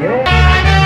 Música